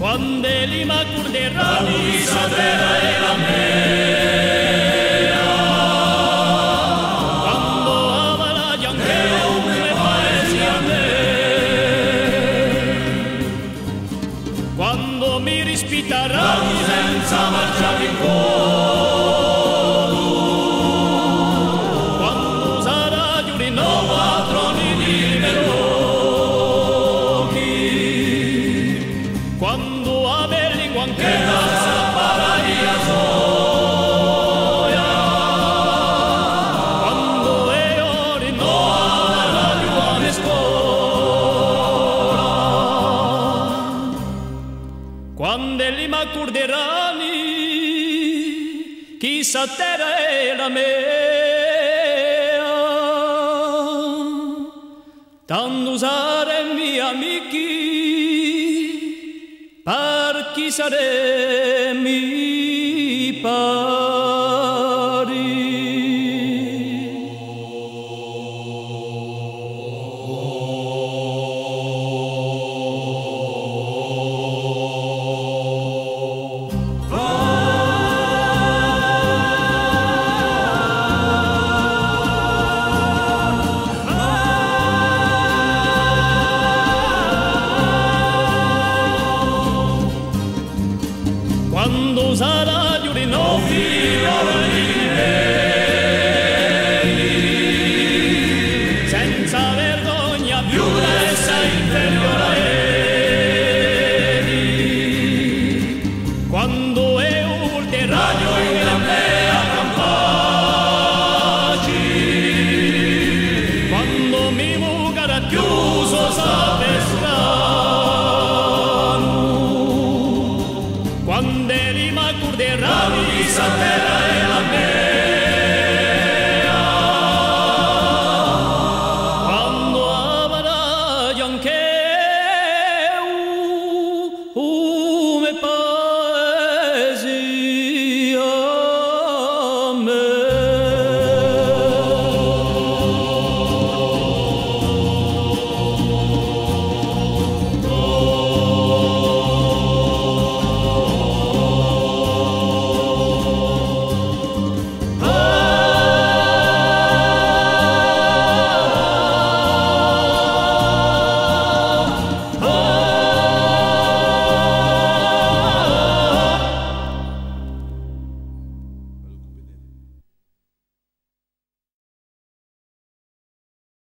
quando li m'accorderà Luisa Vera e la mea quando avala biancheo come paesi a me quando mi rispitterà senza marciare quando li m'accorderanno chissà terra è la mea. Tanto usare miei amici per chi saremo i sarà di un rinnovo. Senza vergogna più resta inferiore a lei. Quando è urte radio in grande a campaci, quando mi mugara più